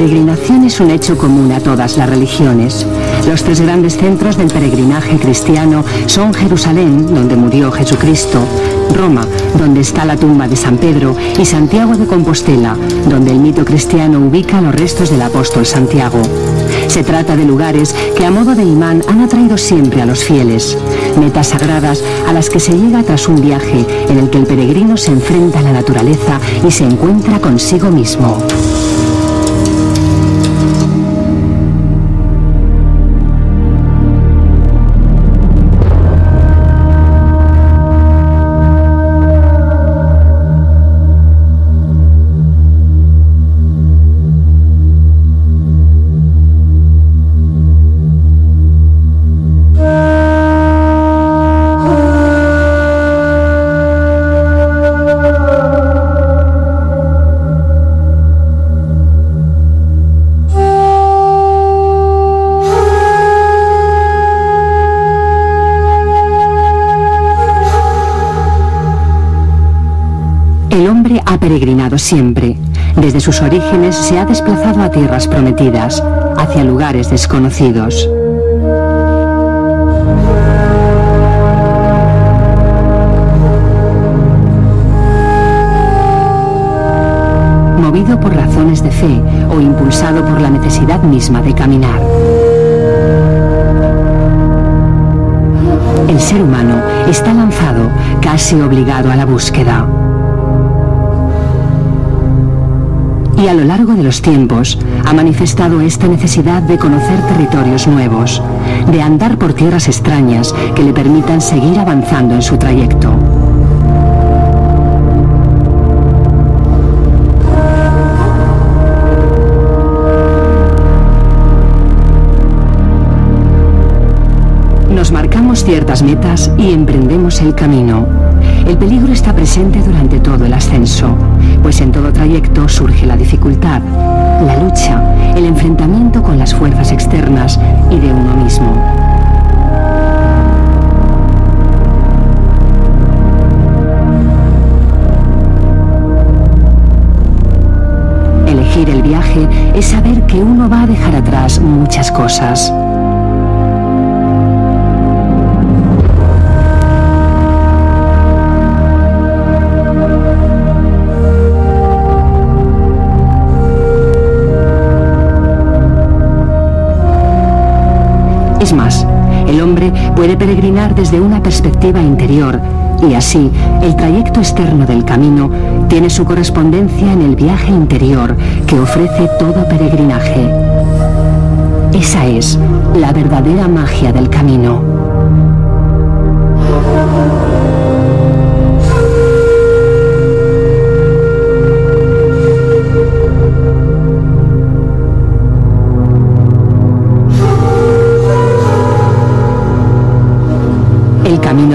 Peregrinación es un hecho común a todas las religiones. Los tres grandes centros del peregrinaje cristiano son Jerusalén, donde murió Jesucristo, Roma, donde está la tumba de San Pedro, y Santiago de Compostela, donde el mito cristiano ubica los restos del apóstol Santiago. Se trata de lugares que a modo de imán han atraído siempre a los fieles, metas sagradas a las que se llega tras un viaje en el que el peregrino se enfrenta a la naturaleza y se encuentra consigo mismo. Peregrinado siempre. Desde sus orígenes se ha desplazado a tierras prometidas, hacia lugares desconocidos. Movido por razones de fe o impulsado por la necesidad misma de caminar. El ser humano está lanzado, casi obligado a la búsqueda. Y a lo largo de los tiempos ha manifestado esta necesidad de conocer territorios nuevos, de andar por tierras extrañas que le permitan seguir avanzando en su trayecto. Nos marcamos ciertas metas y emprendemos el camino. El peligro está presente durante todo el ascenso pues en todo trayecto surge la dificultad, la lucha, el enfrentamiento con las fuerzas externas y de uno mismo. Elegir el viaje es saber que uno va a dejar atrás muchas cosas. Es más, el hombre puede peregrinar desde una perspectiva interior y así el trayecto externo del camino tiene su correspondencia en el viaje interior que ofrece todo peregrinaje. Esa es la verdadera magia del camino.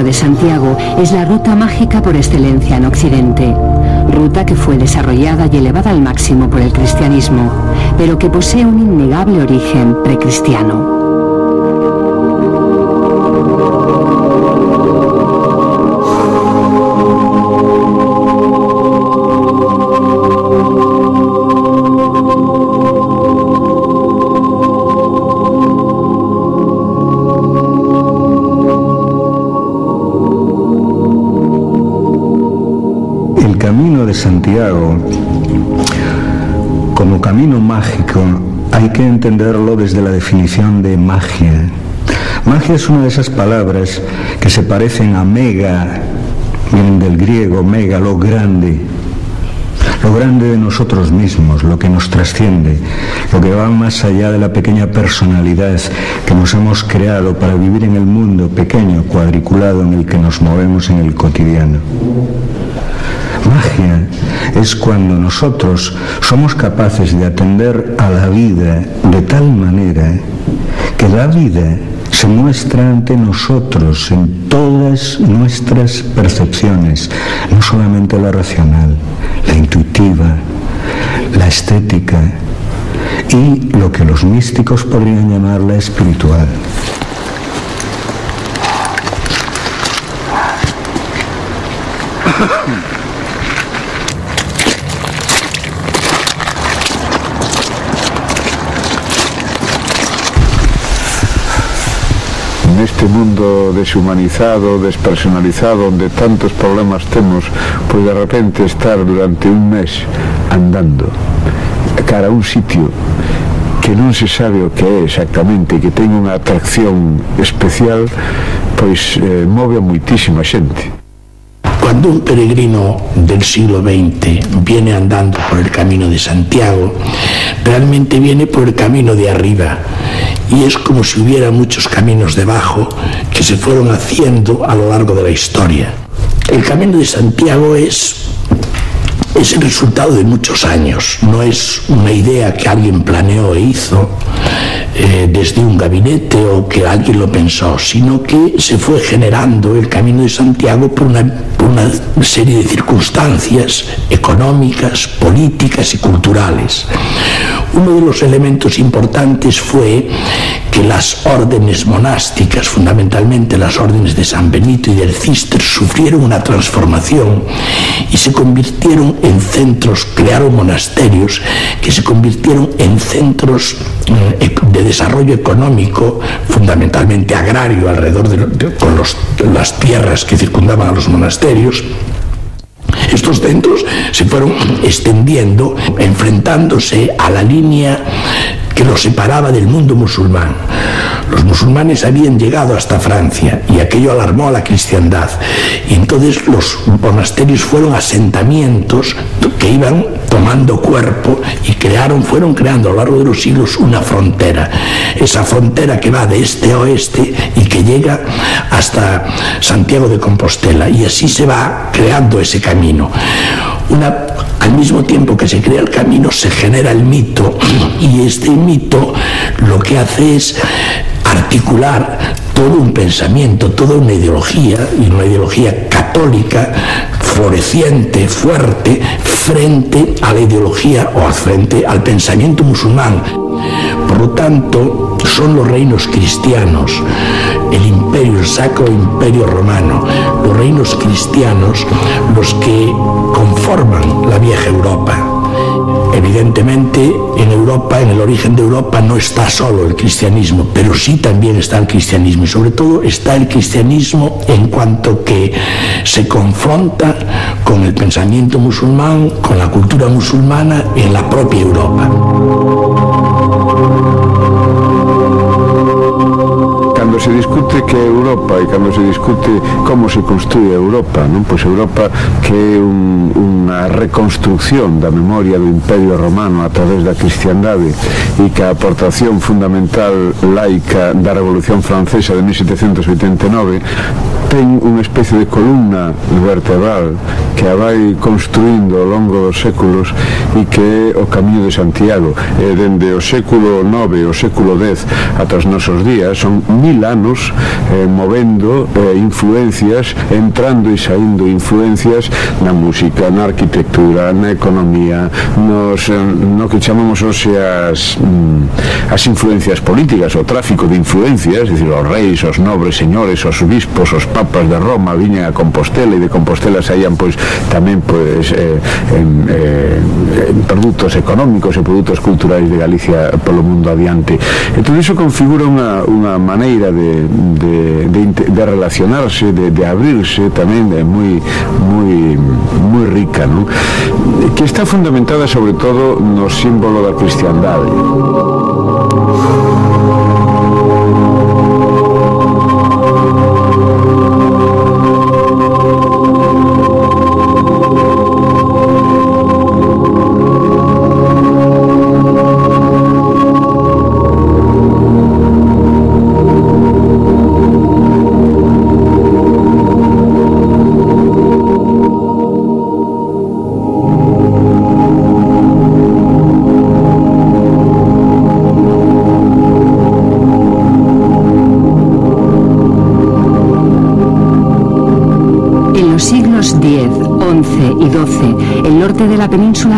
De Santiago es la ruta mágica por excelencia en Occidente, ruta que fue desarrollada y elevada al máximo por el cristianismo, pero que posee un innegable origen precristiano. Santiago como camino mágico hay que entenderlo desde la definición de magia. Magia es una de esas palabras que se parecen a mega, vienen del griego mega, lo grande, lo grande de nosotros mismos, lo que nos trasciende, lo que va más allá de la pequeña personalidad que nos hemos creado para vivir en el mundo pequeño, cuadriculado en el que nos movemos en el cotidiano. Magia es cuando nosotros somos capaces de atender a la vida de tal manera que la vida se muestra ante nosotros en todas nuestras percepciones, no solamente la racional, la intuitiva, la estética y lo que los místicos podrían llamar la espiritual. neste mundo deshumanizado, despersonalizado, onde tantos problemas temos, pois de repente estar durante un mes andando cara a un sitio que non se sabe o que é exactamente, que ten unha atracción especial, pois eh, move a moitísima xente. Cuando un peregrino del siglo XX viene andando por el camino de Santiago, realmente viene por el camino de arriba. Y es como si hubiera muchos caminos debajo que se fueron haciendo a lo largo de la historia. El camino de Santiago es es el resultado de muchos años, no es una idea que alguien planeó e hizo eh, desde un gabinete o que alguien lo pensó, sino que se fue generando el Camino de Santiago por una, por una serie de circunstancias económicas, políticas y culturales. Uno de los elementos importantes fue que las órdenes monásticas, fundamentalmente las órdenes de San Benito y del Cister, sufrieron una transformación y se convirtieron en centros, crearon monasterios que se convirtieron en centros eh, de desarrollo económico, fundamentalmente agrario, alrededor de, con los, las tierras que circundaban a los monasterios. Estos centros se fueron extendiendo, enfrentándose a la línea que los separaba del mundo musulmán. Los musulmanes habían llegado hasta Francia y aquello alarmó a la cristiandad. Y entonces los monasterios fueron asentamientos que iban tomando cuerpo y crearon, fueron creando a lo largo de los siglos una frontera. Esa frontera que va de este a oeste y que llega hasta Santiago de Compostela. Y así se va creando ese camino. Al mismo tiempo que se crea el camino, se genera el mito y este mito lo que hace es articular todo un pensamiento, toda una ideología, y una ideología católica, floreciente, fuerte, frente a la ideología o frente al pensamiento musulmán. Por lo tanto, son los reinos cristianos, el imperio, el sacro imperio romano, los reinos cristianos los que conforman la vieja Europa. Evidentemente, en Europa, en el origen de Europa, no está solo el cristianismo, pero sí también está el cristianismo y sobre todo está el cristianismo en cuanto que se confronta con el pensamiento musulmán, con la cultura musulmana en la propia Europa. cando se discute que é Europa e cando se discute como se construe Europa, non? Pois Europa que é un, unha reconstrucción da memoria do Imperio Romano a través da cristiandade e que a aportación fundamental laica da Revolución Francesa de 1789 ten unha especie de columna vertebral que a vai construindo ao longo dos séculos e que é o Camiño de Santiago. E dende o século IX, o século X ata os nosos días son mil anos eh, movendo eh, influencias entrando e saindo influencias na música, na arquitectura na economía nos, eh, no que chamamos hoxe as, mm, as influencias políticas o tráfico de influencias, é dicir, os reis, os nobres señores, os bispos, os papas de Roma viñan a Compostela e de Compostela saían pois tamén pois eh, en, eh, en produtos económicos e produtos culturais de Galicia polo mundo adiante. E todo iso configura unha, unha maneira de, de, de, de relacionarse, de, de abrirse tamén de moi moi moi rica, non? Que está fundamentada sobre todo no símbolo da cristiandade.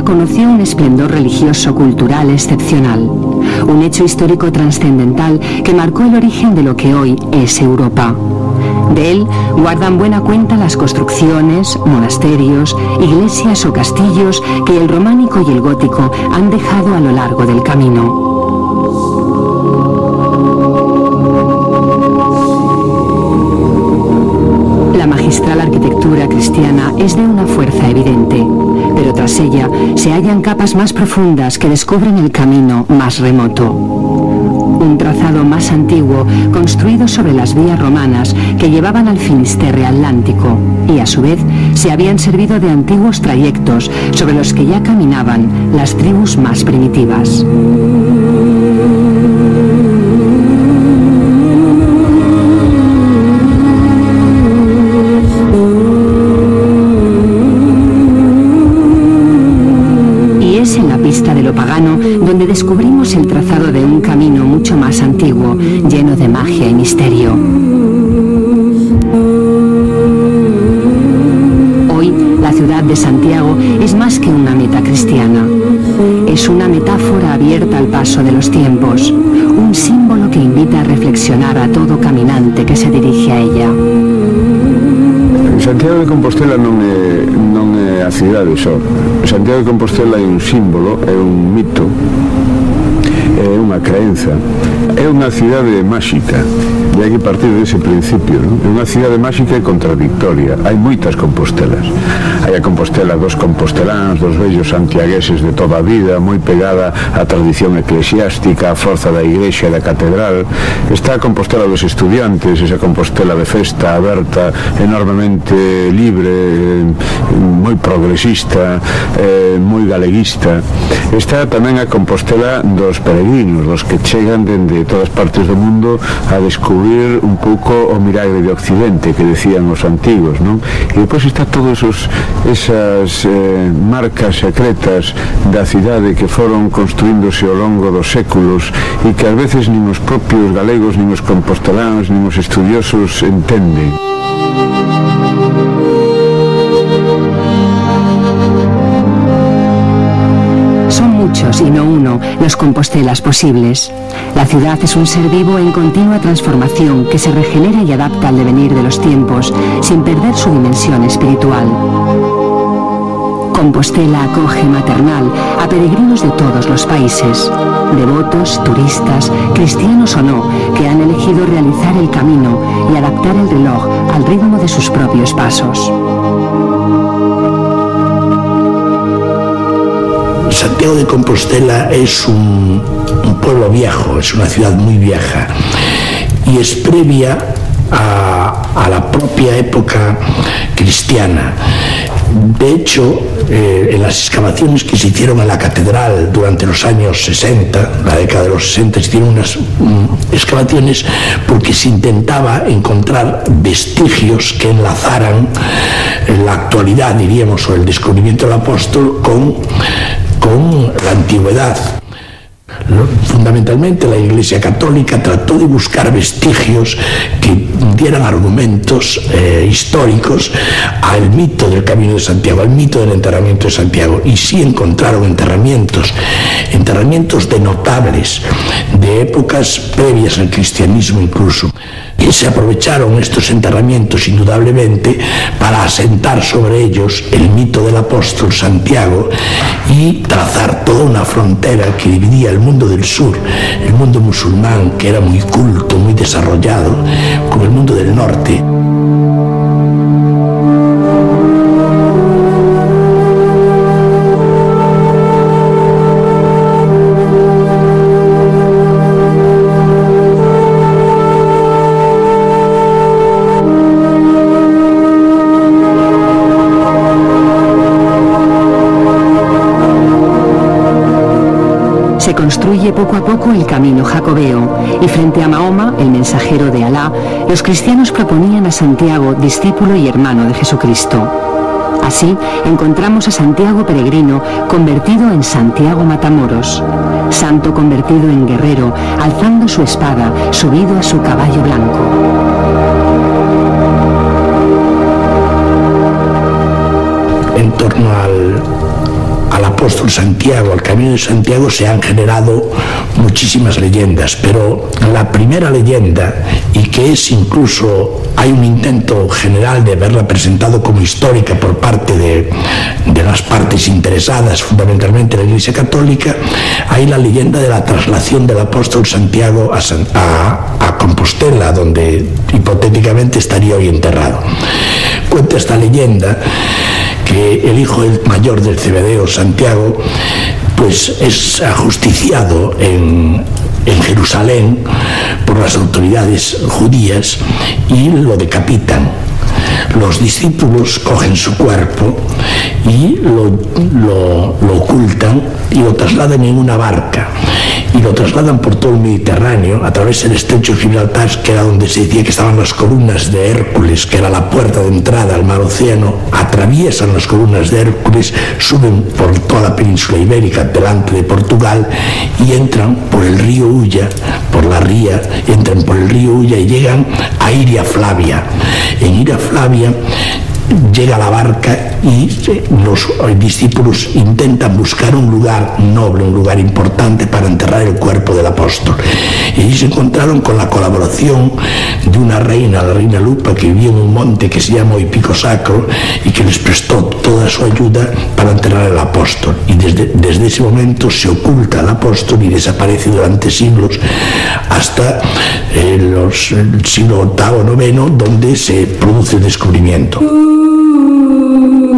conoció un esplendor religioso-cultural excepcional, un hecho histórico trascendental que marcó el origen de lo que hoy es Europa. De él guardan buena cuenta las construcciones, monasterios, iglesias o castillos que el románico y el gótico han dejado a lo largo del camino. La magistral arquitectura cristiana es de una fuerza evidente se hallan capas más profundas que descubren el camino más remoto. Un trazado más antiguo construido sobre las vías romanas que llevaban al Finisterre Atlántico y a su vez se habían servido de antiguos trayectos sobre los que ya caminaban las tribus más primitivas. Descubrimos el trazado de un camino mucho más antiguo, lleno de magia y misterio. Hoy, la ciudad de Santiago es más que una meta cristiana. Es una metáfora abierta al paso de los tiempos, un símbolo que invita a reflexionar a todo caminante que se dirige a ella. Santiago de Compostela non é, non é a cidade. Santiago de Compostela é un símbolo, é un mito é unha creenza, é unha cidade máxica, E hai que partir dese principio, non? É unha cidade máxica e contradictoria. Hai moitas compostelas. Hai a compostela dos composteláns, dos vellos santiagueses de toda a vida, moi pegada á tradición eclesiástica, á forza da igrexa e da catedral. Está a compostela dos estudiantes, esa compostela de festa aberta, enormemente libre, eh, moi progresista, eh, moi galeguista. Está tamén a compostela dos peregrinos, dos que chegan dende todas partes do mundo a descubrir descubrir un pouco o milagre de Occidente que decían os antigos, non? E depois está todos esos, esas eh, marcas secretas da cidade que foron construíndose ao longo dos séculos e que ás veces nin os propios galegos, nin os composteláns, nin os estudiosos entenden. Y no uno los compostelas posibles. La ciudad es un ser vivo en continua transformación que se regenera y adapta al devenir de los tiempos sin perder su dimensión espiritual. Compostela acoge maternal a peregrinos de todos los países, devotos, turistas, cristianos o no, que han elegido realizar el camino y adaptar el reloj al ritmo de sus propios pasos. Santiago de Compostela es un, pueblo viejo, es una ciudad muy vieja y es previa a, la propia época cristiana. De hecho, eh, en las excavaciones que se hicieron en la catedral durante los años 60, la década de los 60, se hicieron unas mm, excavaciones porque se intentaba encontrar vestigios que enlazaran la actualidad, diríamos, o el descubrimiento del apóstol con con la antigüedad. Fundamentalmente la Iglesia Católica trató de buscar vestigios que dieran argumentos eh, históricos al mito del Camino de Santiago, al mito del enterramiento de Santiago. Y sí encontraron enterramientos, enterramientos de notables, de épocas previas al cristianismo incluso que se aprovecharon estos enterramientos indudablemente para asentar sobre ellos el mito del apóstol Santiago y trazar toda una frontera que dividía el mundo del sur, el mundo musulmán, que era muy culto, muy desarrollado, con el mundo del norte. Construye poco a poco el camino jacobeo y frente a Mahoma, el mensajero de Alá, los cristianos proponían a Santiago, discípulo y hermano de Jesucristo. Así encontramos a Santiago Peregrino convertido en Santiago Matamoros, santo convertido en guerrero, alzando su espada, subido a su caballo blanco. En torno al al apóstol Santiago, al camino de Santiago, se han generado muchísimas leyendas, pero la primera leyenda, y que es incluso, hay un intento general de verla presentado como histórica por parte de, las partes interesadas, fundamentalmente la Iglesia Católica, hay la leyenda de la traslación del apóstol Santiago a, a Compostela, donde hipotéticamente estaría hoy enterrado. Cuenta esta leyenda el hijo mayor del Cebedeo, Santiago, pues es ajusticiado en, en Jerusalén por las autoridades judías y lo decapitan. Los discípulos cogen su cuerpo y lo, lo ocultan y lo trasladan en una barca y lo trasladan por todo el Mediterráneo a través del estrecho Gibraltar, que era donde se decía que estaban las columnas de Hércules, que era la puerta de entrada al mar Océano, atraviesan las columnas de Hércules, suben por toda la península ibérica delante de Portugal y entran por el río Ulla, por la ría, entran por el río Ulla y llegan a Iria Flavia. En Iria Flavia llega la barca y los discípulos intentan buscar un lugar noble, un lugar importante para enterrar el cuerpo del apóstol. Y allí se encontraron con la colaboración de una reina, la reina Lupa, que vivía en un monte que se llama Pico Sacro y que les prestó toda su ayuda para enterrar al apóstol. Y desde, desde ese momento se oculta al apóstol y desaparece durante siglos hasta eh, los, el siglo VIII, IX, donde se produce el descubrimiento. Santiago,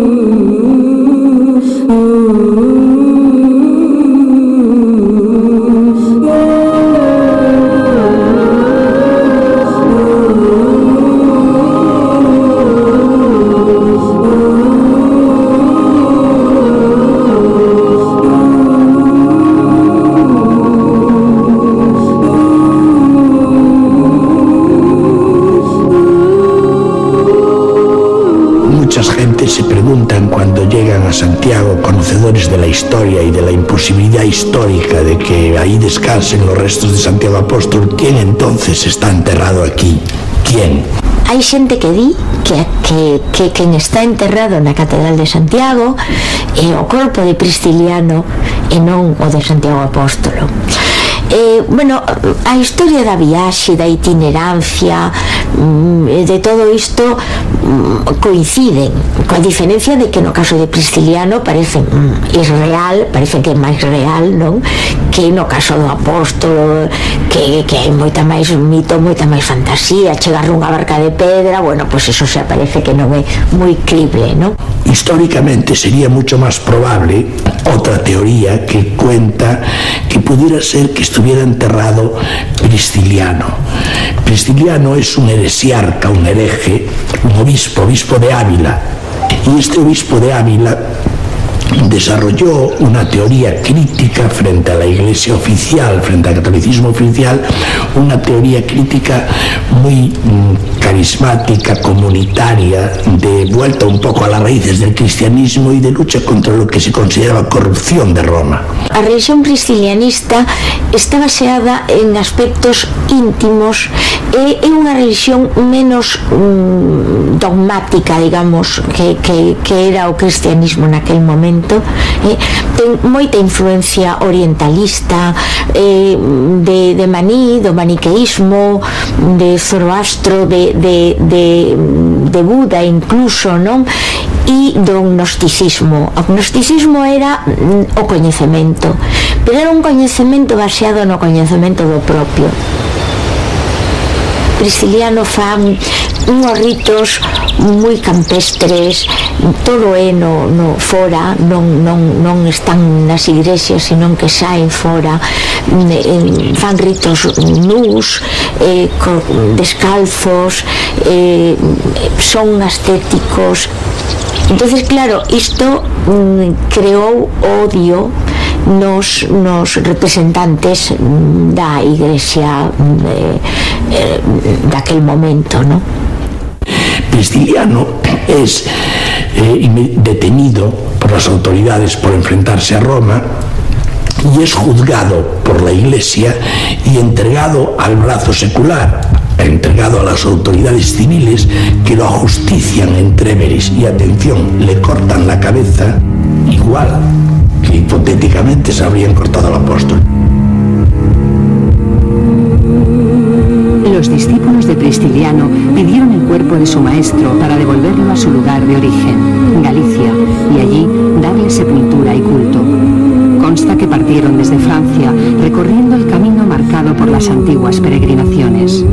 hallasen los restos de Santiago Apóstol, ¿quién entonces está enterrado aquí? ¿Quién? Hai xente que di que, que, que quen está enterrado na Catedral de Santiago é o corpo de Pristiliano e non o de Santiago Apóstolo. Eh, bueno, a historia da viaxe, da itinerancia, mm, de todo isto mm, coinciden coa diferencia de que no caso de Prisciliano parece mm, irreal, parece que é máis real, non? Que no caso do apóstolo, que, que hai moita máis mito, moita máis fantasía, chegar nunha barca de pedra, bueno, pois pues eso se parece que non é moi crible, non? Históricamente sería mucho máis probable outra teoría que cuenta que pudiera ser que estuviera enterrado Prisciliano. Prisciliano es un heresiarca, un hereje, un obispo, obispo de Ávila, Y este obispo de Ávila desarrolló una teoría crítica frente a la iglesia oficial, frente al catolicismo oficial, una teoría crítica muy mm, carismática, comunitaria, de vuelta un poco a las raíces del cristianismo y de lucha contra lo que se consideraba corrupción de Roma. La religión cristianista está baseada en aspectos íntimos e é unha religión menos mm, dogmática, digamos, que, que, que era o cristianismo naquel momento momento eh, ten moita influencia orientalista eh, de, de Maní, do maniqueísmo de Zoroastro de, de, de, de Buda incluso, non? e do gnosticismo. O gnosticismo era mm, o coñecemento, pero era un coñecemento baseado no coñecemento do propio. Prisciliano fan unhos ritos moi campestres todo é no, no fora non, non, non están nas igrexas senón que saen fora mm, eh, fan ritos nus eh, co, descalzos eh, son ascéticos. Entonces claro, isto mm, creou odio nos, nos representantes da igrexa de, eh, daquel momento, ¿no? Prisciliano es eh, detenido por las autoridades por enfrentarse a Roma y es juzgado por la Iglesia y entregado al brazo secular, entregado a las autoridades civiles que lo ajustician en Treveris y atención, le cortan la cabeza igual hipotéticamente se habrían cortado al apóstol. Los discípulos de Pristiliano pidieron el cuerpo de su maestro para devolverlo a su lugar de origen, Galicia, y allí darle sepultura y culto. Consta que partieron desde Francia, recorriendo el camino marcado por las antiguas peregrinaciones.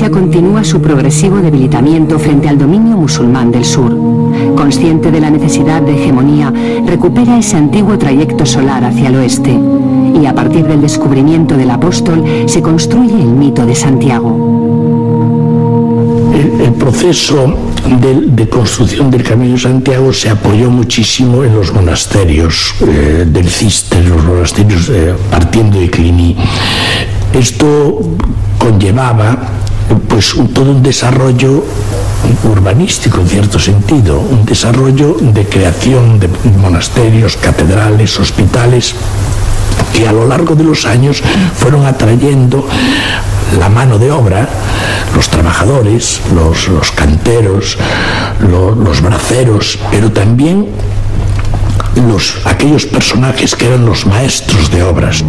Continúa su progresivo debilitamiento frente al dominio musulmán del sur. Consciente de la necesidad de hegemonía, recupera ese antiguo trayecto solar hacia el oeste y a partir del descubrimiento del apóstol se construye el mito de Santiago. El, proceso de, construcción del Camino de Santiago se apoyó muchísimo en los monasterios eh, del Cister, los monasterios eh, partiendo de Cluny. Esto conllevaba pues todo un desarrollo urbanístico en cierto sentido, un desarrollo de creación de monasterios, catedrales, hospitales que a lo largo de los años fueron atrayendo la mano de obra, los trabajadores, los, canteros, los, braceros, pero también los, aquellos personajes que eran los maestros de obras.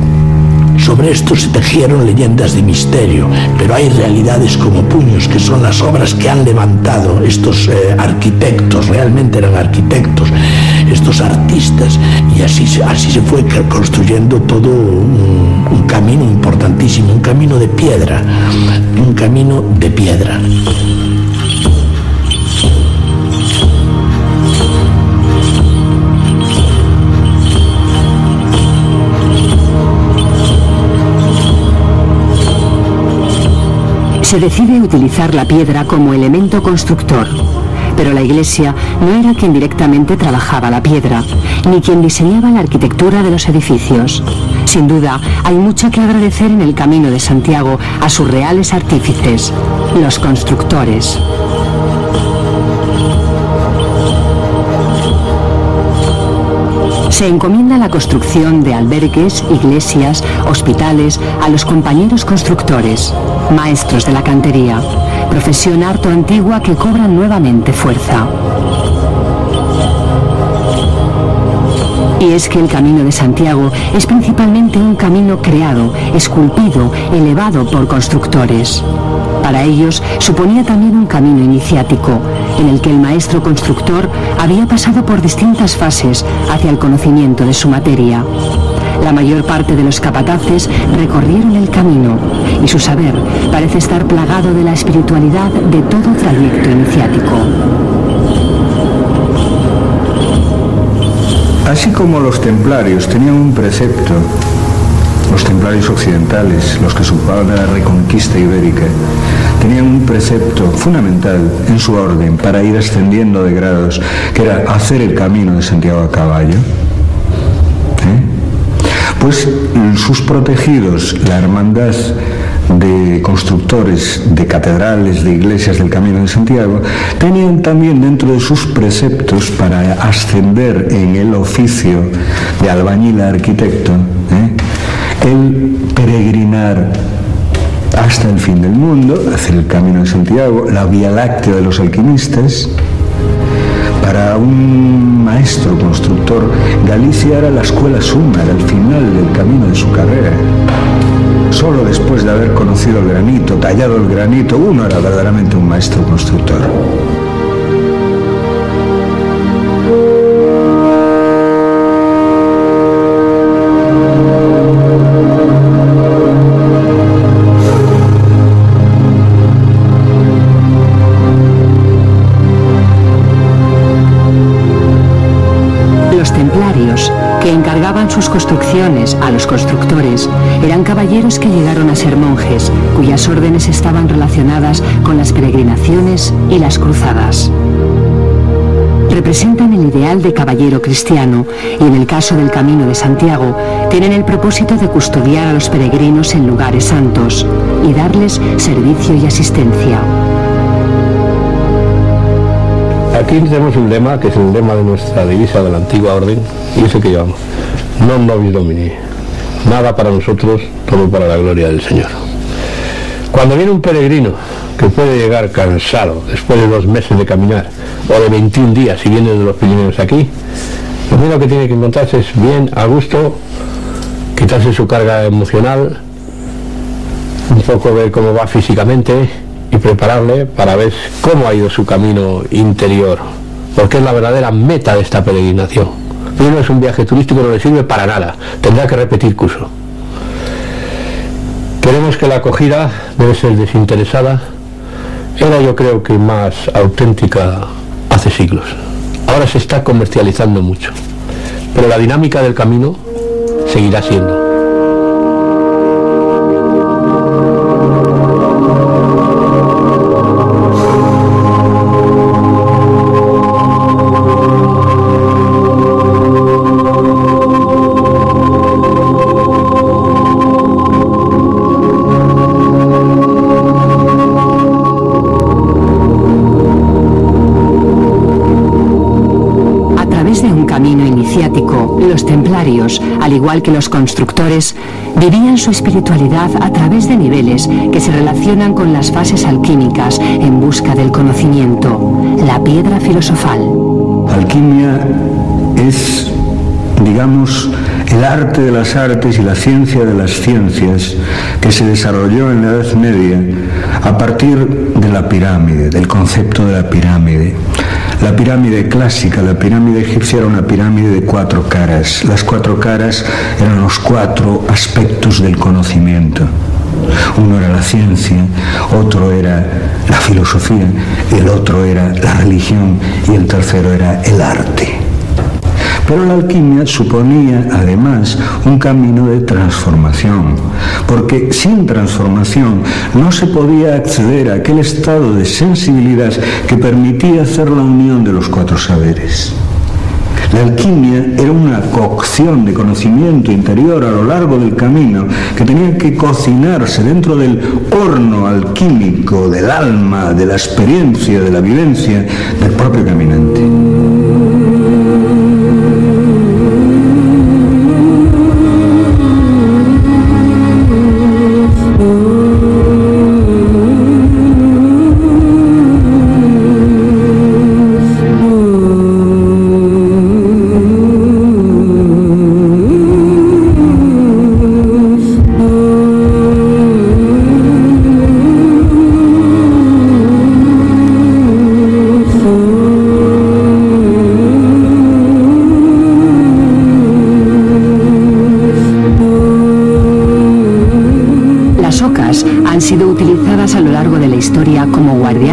Sobre esto se tejieron leyendas de misterio, pero hay realidades como puños, que son las obras que han levantado estos eh, arquitectos, realmente eran arquitectos, estos artistas, y así, así se fue construyendo todo un, un camino importantísimo, un camino de piedra, un camino de piedra. Se decide utilizar la piedra como elemento constructor. Pero la iglesia no era quien directamente trabajaba la piedra, ni quien diseñaba la arquitectura de los edificios. Sin duda, hay mucho que agradecer en el camino de Santiago a sus reales artífices, los constructores. Se encomienda la construcción de albergues, iglesias, hospitales a los compañeros constructores, maestros de la cantería, profesión harto antigua que cobra nuevamente fuerza. Y es que el Camino de Santiago es principalmente un camino creado, esculpido, elevado por constructores. Para ellos suponía también un camino iniciático, en el que el maestro constructor había pasado por distintas fases hacia el conocimiento de su materia. La mayor parte de los capataces recorrieron el camino y su saber parece estar plagado de la espiritualidad de todo trayecto iniciático. Así como los templarios tenían un precepto los templarios occidentales, los que superaron la reconquista ibérica, tenían un precepto fundamental en su orden para ir ascendiendo de grados, que era hacer el camino de Santiago a caballo. ¿eh? Pues sus protegidos, la hermandad de constructores de catedrales, de iglesias del Camino de Santiago, tenían también dentro de sus preceptos para ascender en el oficio de albañil arquitecto, ¿eh? el peregrinar hasta el fin del mundo, hacer el camino de Santiago, la vía láctea de los alquimistas. Para un maestro constructor, Galicia era la escuela suma, era el final del camino de su carrera. Solo después de haber conocido el granito, tallado el granito, uno era verdaderamente un maestro constructor. Construcciones a los constructores eran caballeros que llegaron a ser monjes, cuyas órdenes estaban relacionadas con las peregrinaciones y las cruzadas. Representan el ideal de caballero cristiano y en el caso del Camino de Santiago tienen el propósito de custodiar a los peregrinos en lugares santos y darles servicio y asistencia. Aquí tenemos un lema, que es el lema de nuestra divisa de la antigua orden, y es el que llevamos non nobis domini. Nada para nosotros, todo para la gloria del Señor. Cuando viene un peregrino que puede llegar cansado después de dos meses de caminar o de 21 días si viene de los Pirineos aquí, lo primero que tiene que encontrarse es bien a gusto, quitarse su carga emocional, un poco ver cómo va físicamente y prepararle para ver cómo ha ido su camino interior, porque es la verdadera meta de esta peregrinación no es un viaje turístico, no le sirve para nada. Tendrá que repetir curso. Queremos que la acogida debe ser desinteresada. Era yo creo que más auténtica hace siglos. Ahora se está comercializando mucho. Pero la dinámica del camino seguirá siendo. Al igual que los constructores, vivían su espiritualidad a través de niveles que se relacionan con las fases alquímicas en busca del conocimiento, la piedra filosofal. Alquimia es, digamos, el arte de las artes y la ciencia de las ciencias que se desarrolló en la Edad Media a partir de la pirámide, del concepto de la pirámide. La pirámide clásica, la pirámide egipcia era una pirámide de cuatro caras. Las cuatro caras eran los cuatro aspectos del conocimiento. Uno era la ciencia, otro era la filosofía, el otro era la religión y el tercero era el arte. Pero la alquimia suponía además un camino de transformación, porque sin transformación no se podía acceder a aquel estado de sensibilidad que permitía hacer la unión de los cuatro saberes. La alquimia era una cocción de conocimiento interior a lo largo del camino que tenía que cocinarse dentro del horno alquímico del alma, de la experiencia, de la vivencia del propio caminante.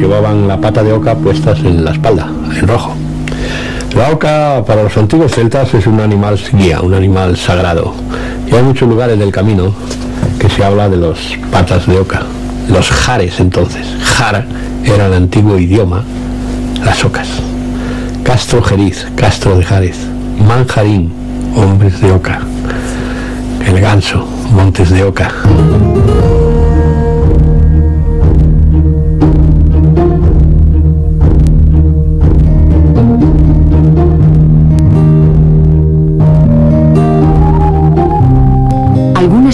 llevaban la pata de oca puestas en la espalda, en rojo. La oca para los antiguos celtas es un animal guía, un animal sagrado. Y hay muchos lugares del camino que se habla de los patas de oca. Los jares entonces. Jar era el antiguo idioma, las ocas. Castro Jeriz, Castro de Jares. Manjarín, Hombres de Oca, El Ganso, Montes de Oca.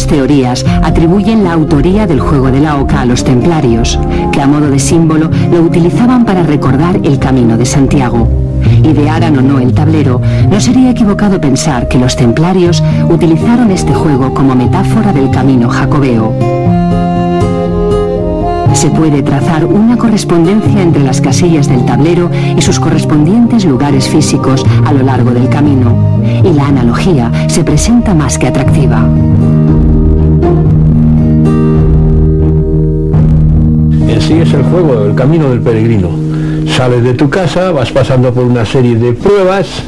Teorías atribuyen la autoría del juego de la oca a los templarios, que a modo de símbolo lo utilizaban para recordar el camino de Santiago idearan o no el tablero, no sería equivocado pensar que los templarios utilizaron este juego como metáfora del camino jacobeo. Se puede trazar una correspondencia entre las casillas del tablero y sus correspondientes lugares físicos a lo largo del camino, y la analogía se presenta más que atractiva. En sí es el juego, el camino del peregrino Sales de tu casa, vas pasando por una serie de pruebas,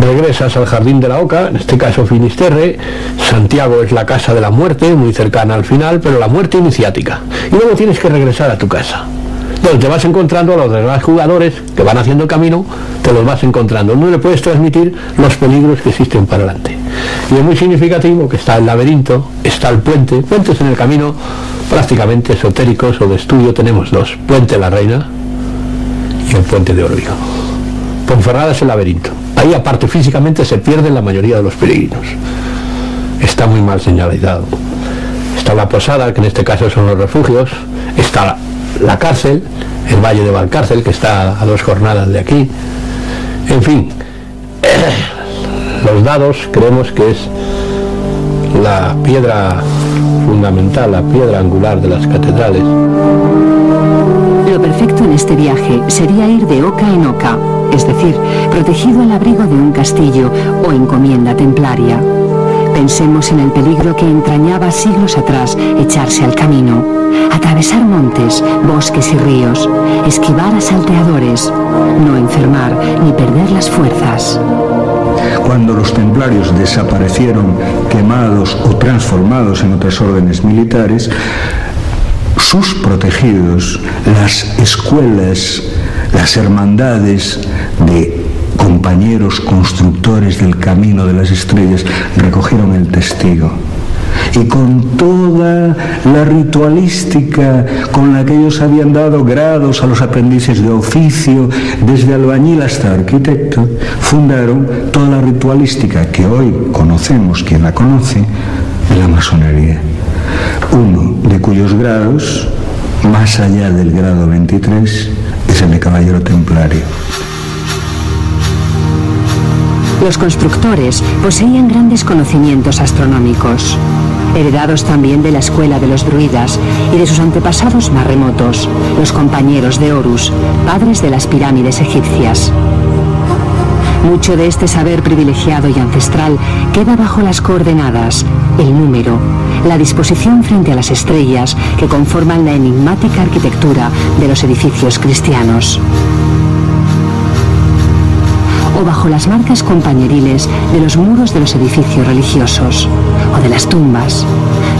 regresas al jardín de la Oca, en este caso Finisterre, Santiago es la casa de la muerte, muy cercana al final, pero la muerte iniciática. Y luego tienes que regresar a tu casa, donde te vas encontrando a los demás jugadores que van haciendo camino, te los vas encontrando. No le puedes transmitir los peligros que existen para adelante. Y es muy significativo que está el laberinto, está el puente, puentes en el camino prácticamente esotéricos o de estudio tenemos dos, Puente La Reina, y el puente de Órbigo. Ponferrada es el laberinto. Ahí aparte físicamente se pierden la mayoría de los peregrinos. Está muy mal señalizado. Está la posada, que en este caso son los refugios, está la cárcel, el Valle de Valcárcel, que está a dos jornadas de aquí. En fin, los dados creemos que es la piedra fundamental, la piedra angular de las catedrales. Lo perfecto en este viaje sería ir de oca en oca, es decir, protegido al abrigo de un castillo o encomienda templaria. Pensemos en el peligro que entrañaba siglos atrás echarse al camino, atravesar montes, bosques y ríos, esquivar a salteadores, no enfermar ni perder las fuerzas. Cuando los templarios desaparecieron quemados o transformados en otras órdenes militares, sus protegidos, las escuelas, las hermandades de compañeros constructores del camino de las estrellas recogieron el testigo. Y con toda la ritualística con la que ellos habían dado grados a los aprendices de oficio, desde albañil hasta arquitecto, fundaron toda la ritualística que hoy conocemos, quien la conoce, en la masonería. Uno de cuyos grados, más allá del grado 23, es el de caballero templario. Los constructores poseían grandes conocimientos astronómicos, heredados también de la escuela de los druidas y de sus antepasados más remotos, los compañeros de Horus, padres de las pirámides egipcias. Mucho de este saber privilegiado y ancestral queda bajo las coordenadas, el número, la disposición frente a las estrellas que conforman la enigmática arquitectura de los edificios cristianos o bajo las marcas compañeriles de los muros de los edificios religiosos o de las tumbas.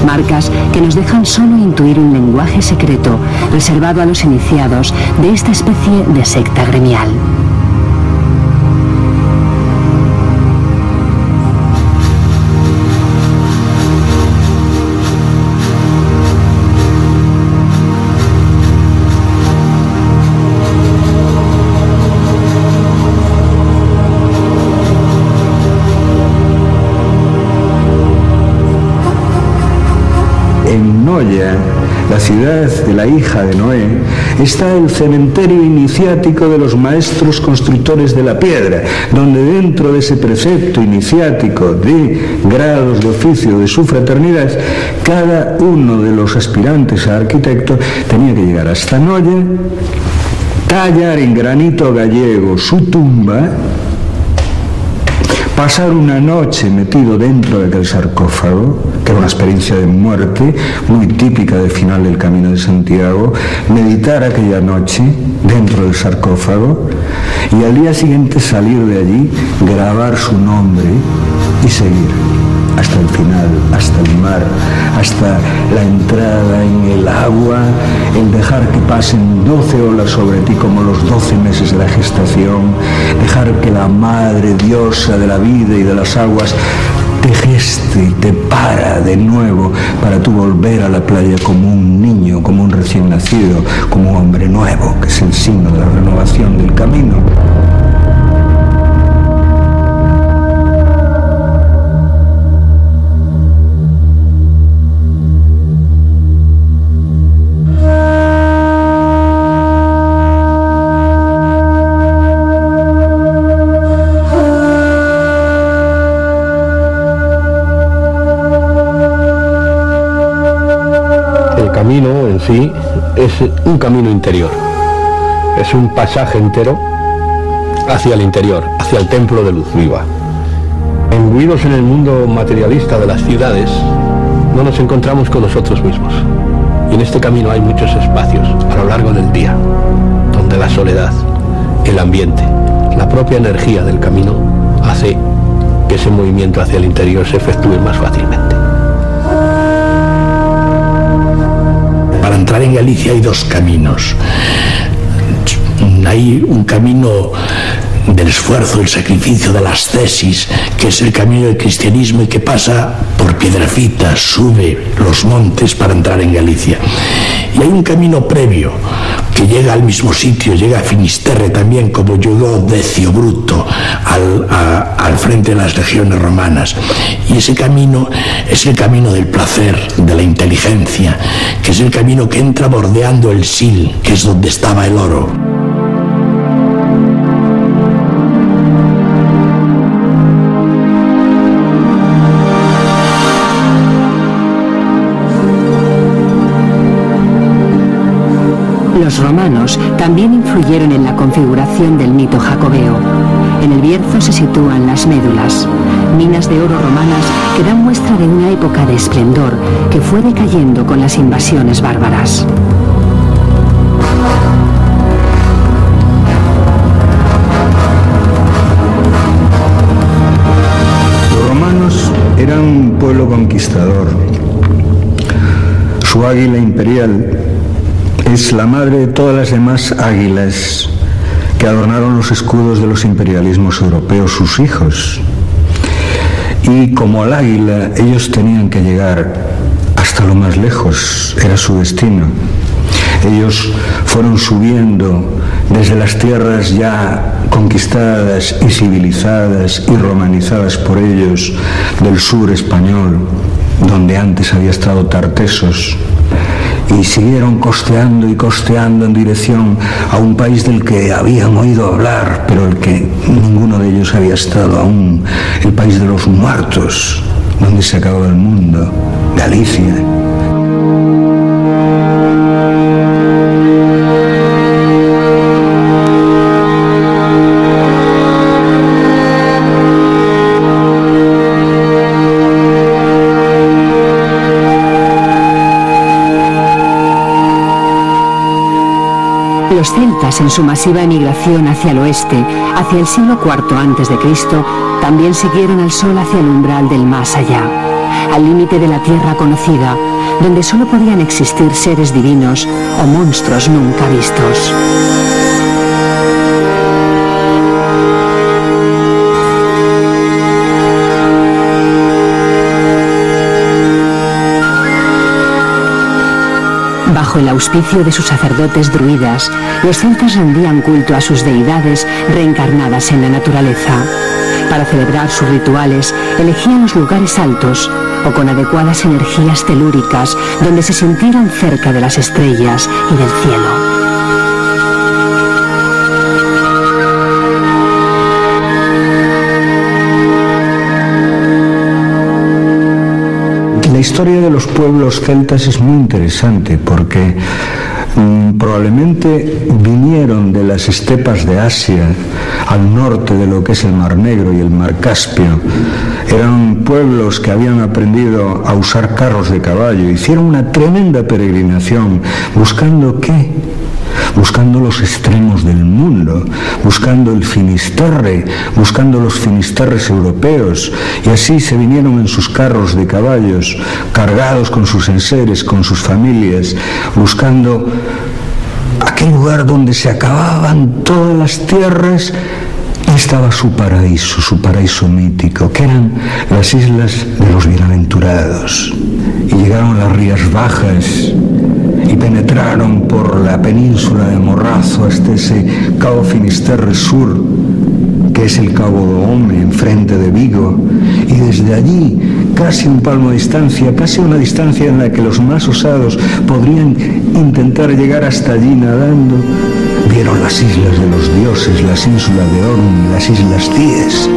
Marcas que nos dejan solo intuir un lenguaje secreto reservado a los iniciados de esta especie de secta gremial. La ciudad de la hija de Noé, está el cementerio iniciático de los maestros constructores de la piedra, donde dentro de ese precepto iniciático de grados de oficio de su fraternidad, cada uno de los aspirantes a arquitecto tenía que llegar hasta Noya, tallar en granito gallego su tumba, pasar una noche metido dentro de aquel sarcófago, que era una experiencia de muerte muy típica del final del Camino de Santiago, meditar aquella noche dentro del sarcófago y al día siguiente salir de allí, grabar su nombre y seguir hasta el final, hasta el mar, hasta la entrada en el agua, el dejar que pasen 12 olas sobre ti como los 12 meses de la gestación, dejar que la madre diosa de la vida y de las aguas te geste y te para de nuevo para tú volver a la playa como un niño, como un recién nacido, como un hombre nuevo, que es el signo de la renovación del camino. Camino en sí es un camino interior, es un pasaje entero hacia el interior, hacia el templo de luz viva. Imbuidos en el mundo materialista de las ciudades, no nos encontramos con nosotros mismos. Y en este camino hay muchos espacios a lo largo del día, donde la soledad, el ambiente, la propia energía del camino hace que ese movimiento hacia el interior se efectúe más fácilmente. Para entrar en Galicia hay dos caminos. Hay un camino del esfuerzo, el sacrificio de las tesis, que es el camino del cristianismo y que pasa por Piedrafita, sube los montes para entrar en Galicia. Y hay un camino previo que llega al mismo sitio, llega a Finisterre también, como llegó Decio Bruto al, al frente de las legiones romanas. Y ese camino es el camino del placer, de la inteligencia, que es el camino que entra bordeando el Sil, que es donde estaba el oro. También influyeron en la configuración del mito jacobeo. En el Bierzo se sitúan las médulas, minas de oro romanas que dan muestra de una época de esplendor que fue decayendo con las invasiones bárbaras. Los romanos eran un pueblo conquistador. Su águila imperial es la madre de todas las demás águilas que adornaron los escudos de los imperialismos europeos, sus hijos. Y como al águila, ellos tenían que llegar hasta lo más lejos, era su destino. Ellos fueron subiendo desde las tierras ya conquistadas y civilizadas y romanizadas por ellos del sur español, donde antes había estado Tartesos, y siguieron costeando y costeando en dirección a un país del que habían oído hablar, pero el que ninguno de ellos había estado aún, el país de los muertos, donde se acababa el mundo, Galicia. Los celtas, en su masiva emigración hacia el oeste, hacia el siglo IV a.C., también siguieron al sol hacia el umbral del más allá, al límite de la tierra conocida, donde solo podían existir seres divinos o monstruos nunca vistos. Bajo el auspicio de sus sacerdotes druidas, los celtas rendían culto a sus deidades reencarnadas en la naturaleza. Para celebrar sus rituales, elegían los lugares altos o con adecuadas energías telúricas donde se sintieran cerca de las estrellas y del cielo. Historia de los pueblos celtas es muy interesante porque mm, probablemente vinieron de las estepas de Asia al norte de lo que es el Mar Negro y el Mar Caspio. Eran pueblos que habían aprendido a usar carros de caballo, hicieron una tremenda peregrinación buscando qué? Buscando los extremos del mundo, buscando el Finisterre, buscando los Finisterres europeos, y así se vinieron en sus carros de caballos, cargados con sus enseres, con sus familias, buscando aquel lugar donde se acababan todas las tierras y estaba su paraíso, su paraíso mítico, que eran las islas de los bienaventurados. Y llegaron las rías bajas, penetraron por la península de Morrazo hasta ese Cabo Finisterre Sur, que es el Cabo Dome, enfrente de Vigo, y desde allí, casi un palmo de distancia, casi una distancia en la que los más osados podrían intentar llegar hasta allí nadando, vieron las islas de los dioses, las ínsulas de Orm, las islas Cíes.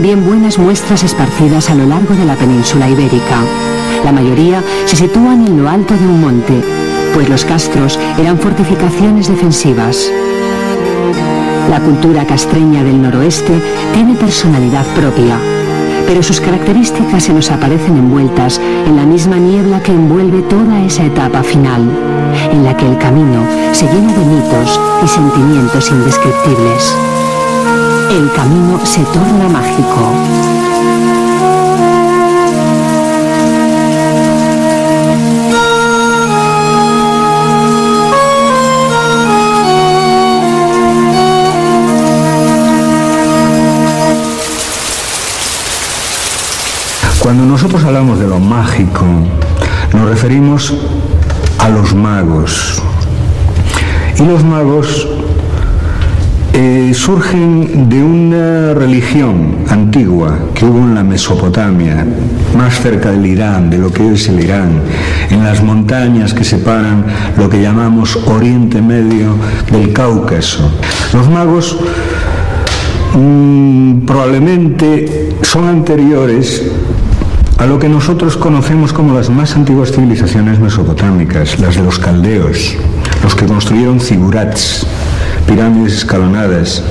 También buenas muestras esparcidas a lo largo de la península ibérica. La mayoría se sitúan en lo alto de un monte, pues los castros eran fortificaciones defensivas. La cultura castreña del noroeste tiene personalidad propia, pero sus características se nos aparecen envueltas en la misma niebla que envuelve toda esa etapa final, en la que el camino se llena de mitos y sentimientos indescriptibles el camino se torna mágico. Cuando nosotros hablamos de lo mágico, nos referimos a los magos. Y los magos eh, surgen de una religión antigua que hubo en la Mesopotamia, más cerca del Irán, de lo que es el Irán, en las montañas que separan lo que llamamos Oriente Medio del Cáucaso. Los magos mm, probablemente son anteriores a lo que nosotros conocemos como las más antiguas civilizaciones mesopotámicas, las de los caldeos, los que construyeron zigurats, pirámides escalonadas,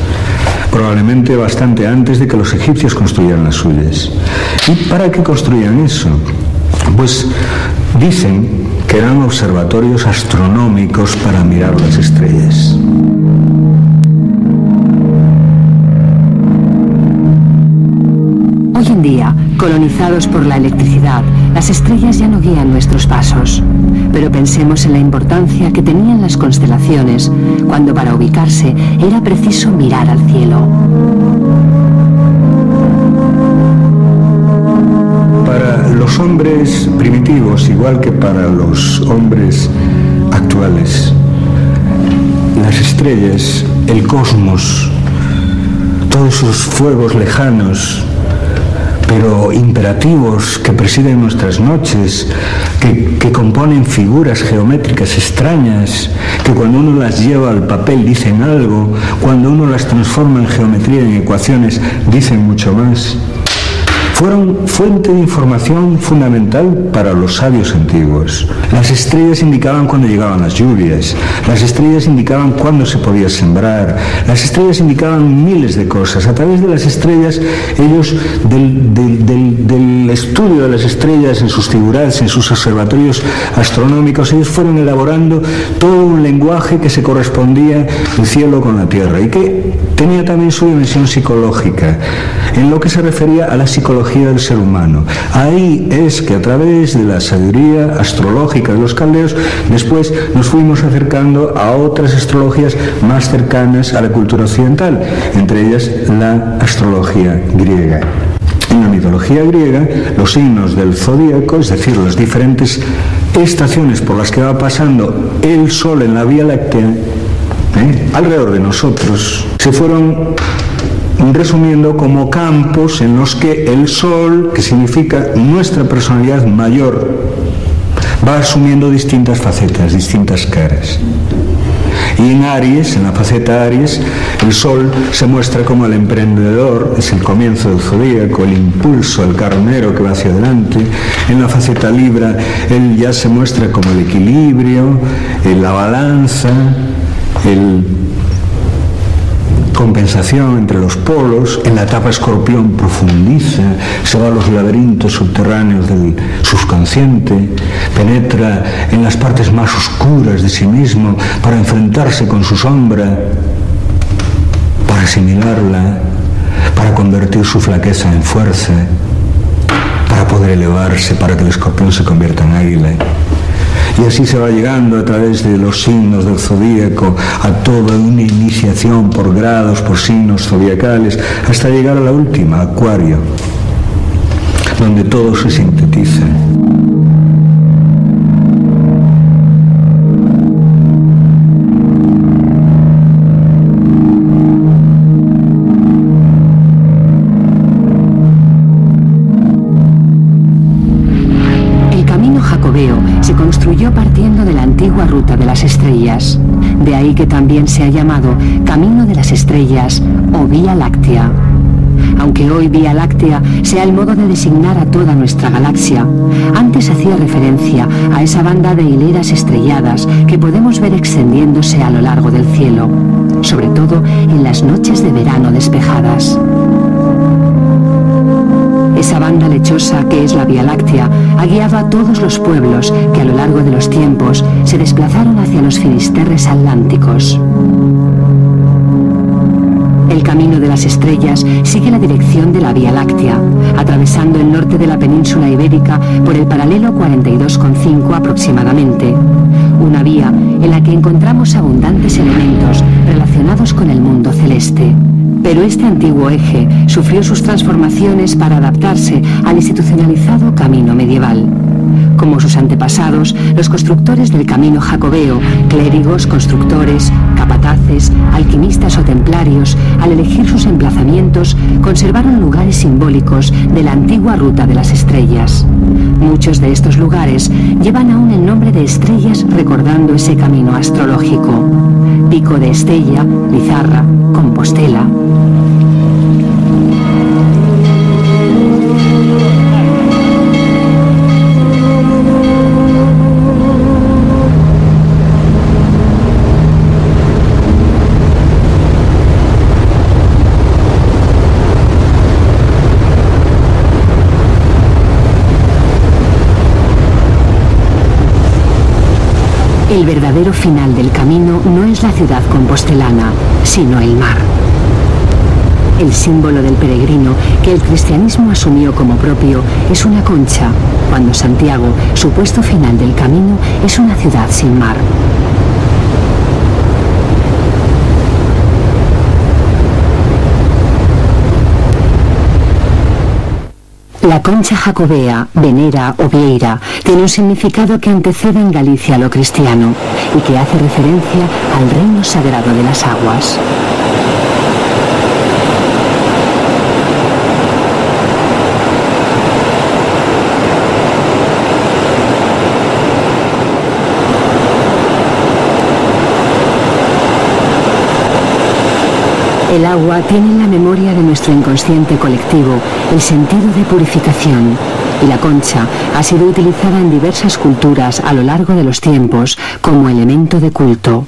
probablemente bastante antes de que los egipcios construyeran las suyas. ¿Y para qué construían eso? Pues dicen que eran observatorios astronómicos para mirar las estrellas. En día, colonizados por la electricidad, las estrellas ya no guían nuestros pasos. Pero pensemos en la importancia que tenían las constelaciones cuando para ubicarse era preciso mirar al cielo. Para los hombres primitivos, igual que para los hombres actuales, las estrellas, el cosmos, todos esos fuegos lejanos, pero imperativos que presiden nuestras noches, que, que, componen figuras geométricas extrañas, que cuando uno las lleva al papel dicen algo, cuando uno las transforma en geometría, en ecuaciones, dicen mucho más. Fueron fuente de información fundamental para los sabios antiguos. Las estrellas indicaban cuándo llegaban las lluvias, las estrellas indicaban cuándo se podía sembrar, las estrellas indicaban miles de cosas. A través de las estrellas, ellos, del, estudio de las estrellas en sus figuras, en sus observatorios astronómicos, ellos fueron elaborando todo un lenguaje que se correspondía el cielo con la tierra y que tenía también su dimensión psicológica, en lo que se refería a la psicología del ser humano. Ahí es que a través de la sabiduría astrológica de los caldeos, después nos fuimos acercando a otras astrologías más cercanas a la cultura occidental, entre ellas la astrología griega. En la mitología griega, los signos del zodíaco, es decir, las diferentes estaciones por las que va pasando el Sol en la Vía Láctea, ¿eh? alrededor de nosotros, se fueron resumiendo como campos en los que el sol, que significa nuestra personalidad mayor, va asumiendo distintas facetas, distintas caras. Y en Aries, en la faceta Aries, el Sol se muestra como el emprendedor, es el comienzo del zodíaco, el impulso, el carnero que va hacia adelante. En la faceta Libra, él ya se muestra como el equilibrio, la balanza, el compensación entre los polos, en la etapa escorpión profundiza, se va a los laberintos subterráneos del subconsciente, penetra en las partes más oscuras de sí mismo para enfrentarse con su sombra, para asimilarla, para convertir su flaqueza en fuerza, para poder elevarse, para que el escorpión se convierta en águila. Y así se va llegando a través de los signos del zodíaco a toda una iniciación por grados, por signos zodiacales, hasta llegar a la última, Acuario, donde todo se sintetiza. De ahí que también se ha llamado Camino de las Estrellas o Vía Láctea. Aunque hoy Vía Láctea sea el modo de designar a toda nuestra galaxia, antes hacía referencia a esa banda de hileras estrelladas que podemos ver extendiéndose a lo largo del cielo, sobre todo en las noches de verano despejadas. Esa banda lechosa que es la Vía Láctea ha guiado a todos los pueblos que a lo largo de los tiempos se desplazaron hacia los finisterres atlánticos. El camino de las estrellas sigue la dirección de la Vía Láctea, atravesando el norte de la península ibérica por el paralelo 42,5 aproximadamente. Una vía en la que encontramos abundantes elementos relacionados con el mundo celeste Pero este antiguo eje sufrió sus transformaciones para adaptarse al institucionalizado camino medieval. Como sus antepasados, los constructores del camino jacobeo, clérigos, constructores, capataces, alquimistas o templarios, al elegir sus emplazamientos, conservaron lugares simbólicos de la antigua ruta de las estrellas. Muchos de estos lugares llevan aún el nombre de estrellas recordando ese camino astrológico. Pico de Estella, Lizarra, Compostela, verdadero final del camino no es la ciudad compostelana, sino el mar. El símbolo del peregrino que el cristianismo asumió como propio es una concha, cuando Santiago, su puesto final del camino, es una ciudad sin mar. La concha jacobea, venera o vieira tiene un significado que antecede en Galicia lo cristiano y que hace referencia al reino sagrado de las aguas. El agua tiene en la memoria de nuestro inconsciente colectivo el sentido de purificación y la concha ha sido utilizada en diversas culturas a lo largo de los tiempos como elemento de culto.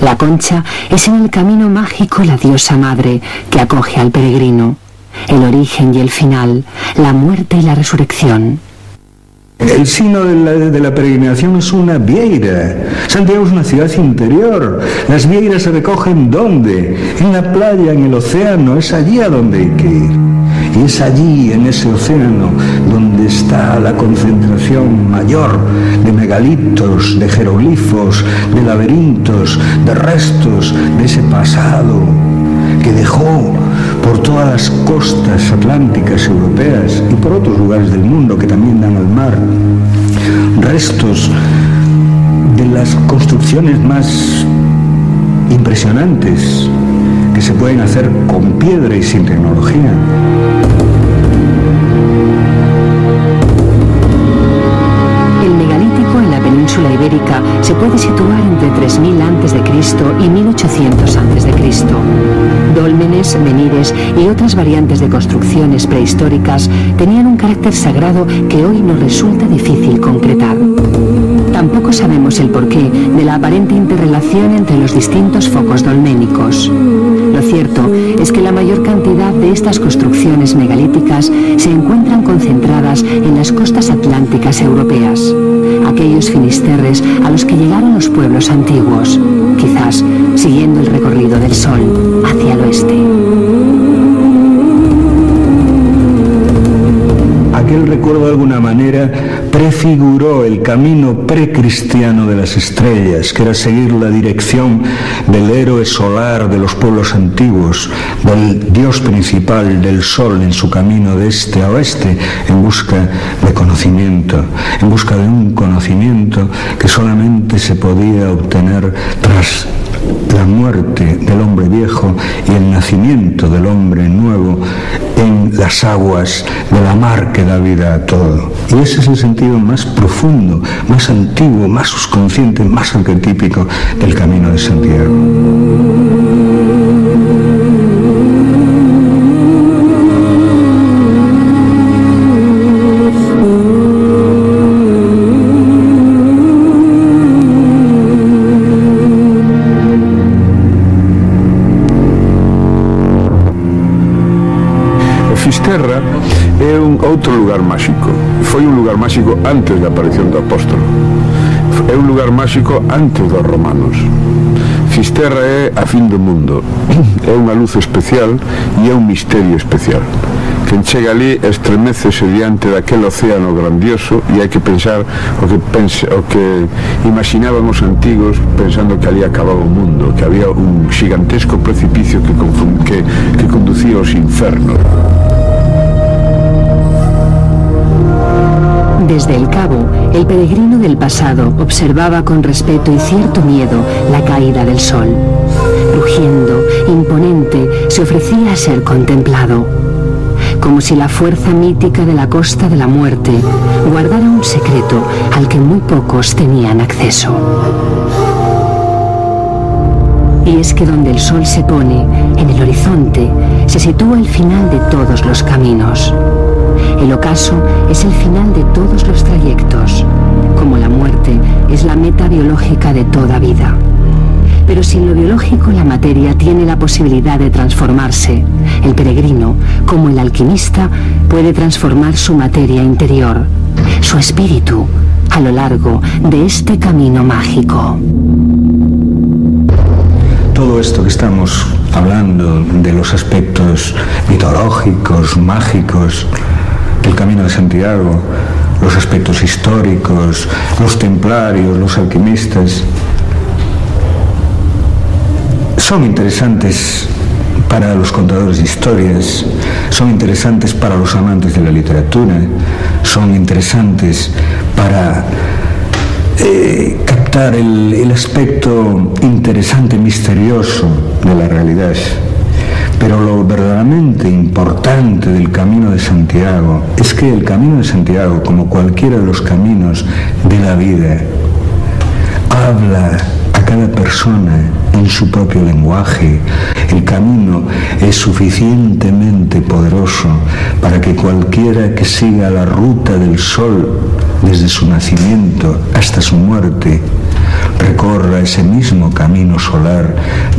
La concha es en el camino mágico la diosa madre que acoge al peregrino, el origen y el final, la muerte y la resurrección. El signo de la, de la, peregrinación es una vieira. Santiago es una ciudad interior. Las vieiras se recogen ¿dónde? En la playa, en el océano. Es allí a donde hay que ir. Y es allí, en ese océano, donde está la concentración mayor de megalitos, de jeroglifos, de laberintos, de restos de ese pasado que dejó por todas las costas atlánticas europeas y por otros lugares del mundo que también dan al mar, restos de las construcciones más impresionantes que se pueden hacer con piedra y sin tecnología. Se puede situar entre 3000 a.C. y 1800 a.C. Dólmenes, menires y otras variantes de construcciones prehistóricas tenían un carácter sagrado que hoy nos resulta difícil concretar. Tampoco sabemos el porqué de la aparente interrelación entre los distintos focos dolménicos. Lo cierto es que la mayor cantidad de estas construcciones megalíticas se encuentran concentradas en las costas atlánticas europeas, aquellos finisterres a los que llegaron los pueblos antiguos, quizás siguiendo el recorrido del sol hacia el oeste. Recuerdo de alguna manera prefiguró el camino precristiano de las estrellas, que era seguir la dirección del héroe solar de los pueblos antiguos, del dios principal del sol en su camino de este a oeste, en busca de conocimiento, en busca de un conocimiento que solamente se podía obtener tras la muerte del hombre viejo y el nacimiento del hombre nuevo en las aguas de la mar que da vida a todo. Y ese es el sentido más profundo, más antiguo, más subconsciente, más arquetípico del camino de Santiago. outro lugar máxico. Foi un lugar máxico antes da aparición do apóstolo. É un lugar máxico antes dos romanos. Fisterra é a fin do mundo. É unha luz especial e é un misterio especial. Quen chega ali estremecese diante daquel océano grandioso e hai que pensar o que, pense, o que imaginaban os antigos pensando que ali acababa o mundo, que había un gigantesco precipicio que, que, que conducía aos infernos. Desde el cabo, el peregrino del pasado observaba con respeto y cierto miedo la caída del sol. Rugiendo, imponente, se ofrecía a ser contemplado, como si la fuerza mítica de la costa de la muerte guardara un secreto al que muy pocos tenían acceso. Y es que donde el sol se pone, en el horizonte, se sitúa el final de todos los caminos. El ocaso es el final de todos los trayectos, como la muerte es la meta biológica de toda vida. Pero sin lo biológico la materia tiene la posibilidad de transformarse. El peregrino, como el alquimista, puede transformar su materia interior, su espíritu, a lo largo de este camino mágico. Todo esto que estamos hablando de los aspectos mitológicos, mágicos, el Camino de Santiago, los aspectos históricos, los templarios, los alquimistas, son interesantes para los contadores de historias, son interesantes para los amantes de la literatura, son interesantes para eh, captar el, el aspecto interesante, misterioso de la realidad. Pero lo verdaderamente importante del Camino de Santiago es que el Camino de Santiago, como cualquiera de los caminos de la vida, habla a cada persona en su propio lenguaje. El camino es suficientemente poderoso para que cualquiera que siga la ruta del sol desde su nacimiento hasta su muerte recorra ese mismo camino solar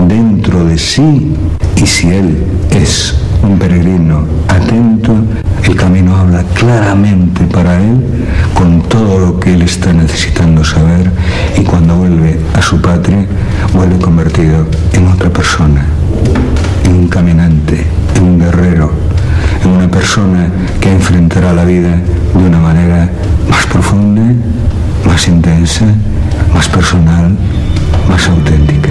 dentro de sí y si él es un peregrino atento, el camino habla claramente para él con todo lo que él está necesitando saber y cuando vuelve a su patria vuelve convertido en otra persona, en un caminante, en un guerrero, en una persona que enfrentará la vida de una manera más profunda, más intensa, más personal, más auténtica.